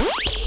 Bye.